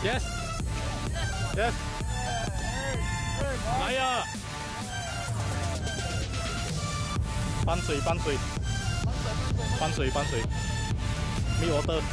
Yes. Yes. l i a ปั a นสุ i ปั n นสุ b ปั s นสุ a ปั u นสุ w มี e อเตอร์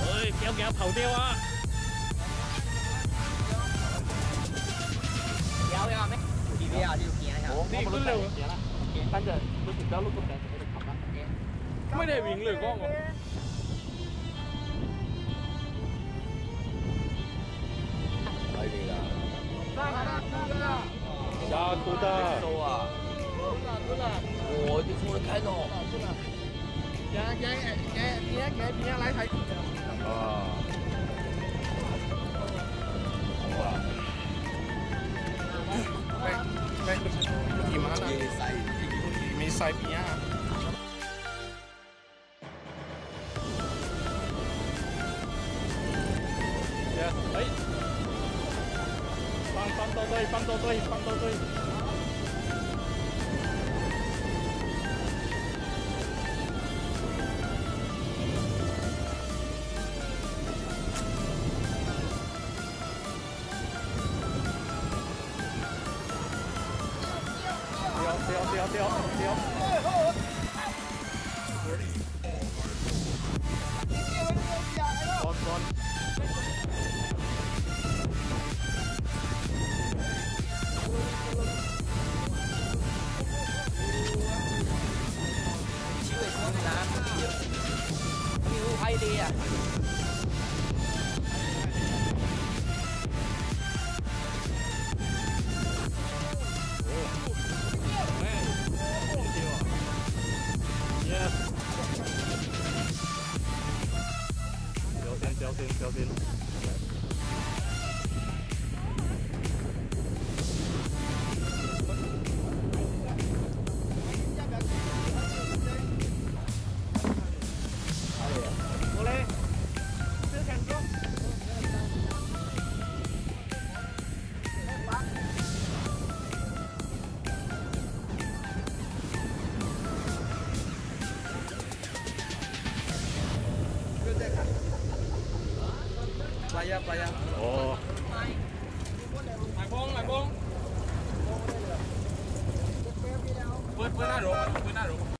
เฮ้ยแก้วแก้วเผาเดียวอ่ะเดียังไหมดีเดียวที่อยู่เกียร์นะครับดีขึ้นเร็วตั้เดินรู้สึกแล้วรู้สึกแต่ไม่ได้วิ่งเลยก้อ็出来！出来！我就出来开走。给给给给给，别来台。啊。来来，干嘛呢？没没，塞皮呀。哎。对，队，放多队，放多不要，不要，不要，不要，不要。小心！小心！小心！ยัไปโอ้หมายบงหมายบงเปิดเปิดหน้าหลงเปิดหน้าหล